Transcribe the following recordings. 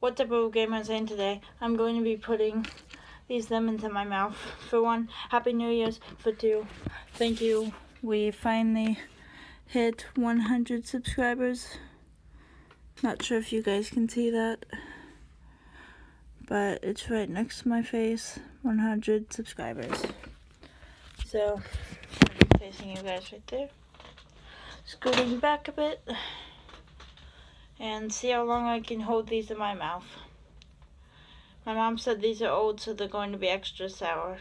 what's up, Bubble Gamer? saying today I'm going to be putting these lemons in my mouth. For one, Happy New Year's. For two, thank you. We finally hit 100 subscribers. Not sure if you guys can see that, but it's right next to my face. 100 subscribers. So, I'm facing you guys right there. Scooting back a bit and see how long I can hold these in my mouth. My mom said these are old, so they're going to be extra sour.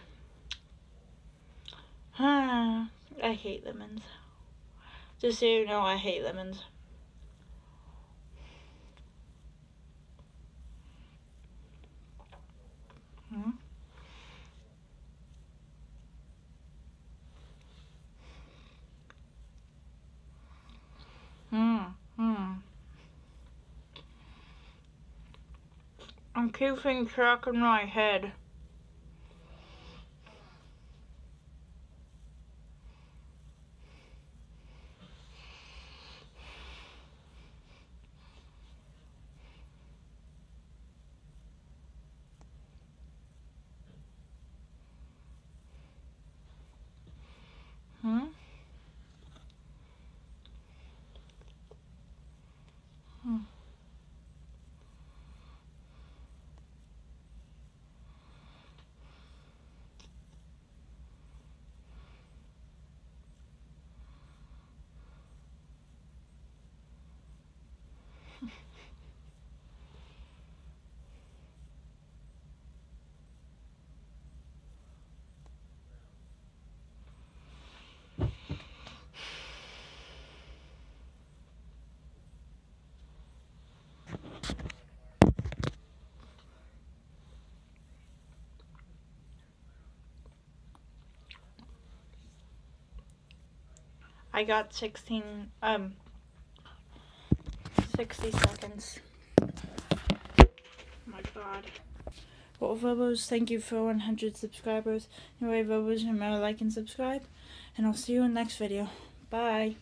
I hate lemons. Just so you know, I hate lemons. Hmm? Hmm. Hmm. I'm keeping track in my head. Hmm? Hmm. I got 16, um, 60 seconds. Oh my god. Well, Robos, thank you for 100 subscribers. Anyway, Robos, remember like and subscribe. And I'll see you in the next video. Bye.